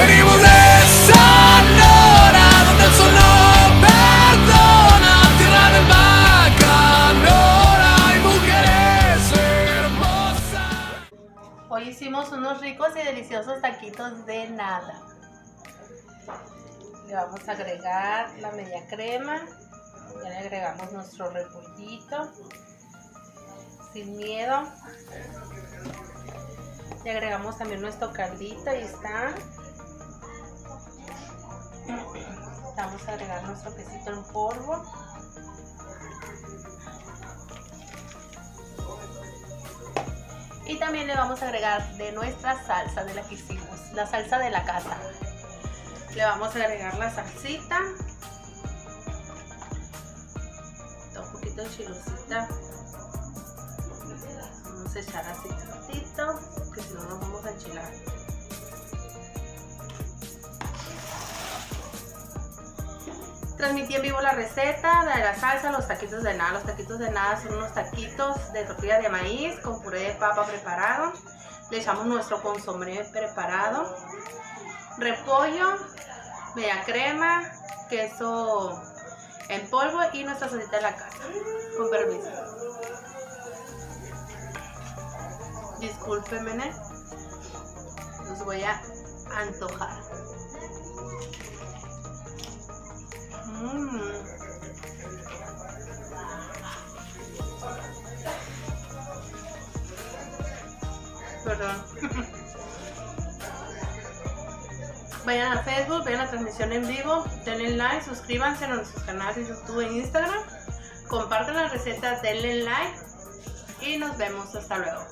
Venimos de Sonora, donde el sol perdona. Tierra de y mujeres hermosas. Hoy hicimos unos ricos y deliciosos taquitos de nada. Le vamos a agregar la media crema. Ya le agregamos nuestro repollito. Sin miedo. Le agregamos también nuestro caldito. Ahí está. Vamos a agregar nuestro quesito en polvo. Y también le vamos a agregar de nuestra salsa de la que hicimos, la salsa de la casa. Le vamos a agregar la salsita. Un poquito de chilosita. Vamos a echar así tantito, que si no nos vamos a enchilar. Transmití en vivo la receta de la salsa, los taquitos de nada. Los taquitos de nada son unos taquitos de tortilla de maíz con puré de papa preparado. Le echamos nuestro consomé preparado, repollo, media crema, queso en polvo y nuestra salsita de la casa. Con permiso. Discúlpenme, los voy a antojar. Perdón. Vayan a Facebook, vean la transmisión en vivo, denle like, suscríbanse a nuestros canales de YouTube e Instagram, compartan las recetas, denle like y nos vemos hasta luego.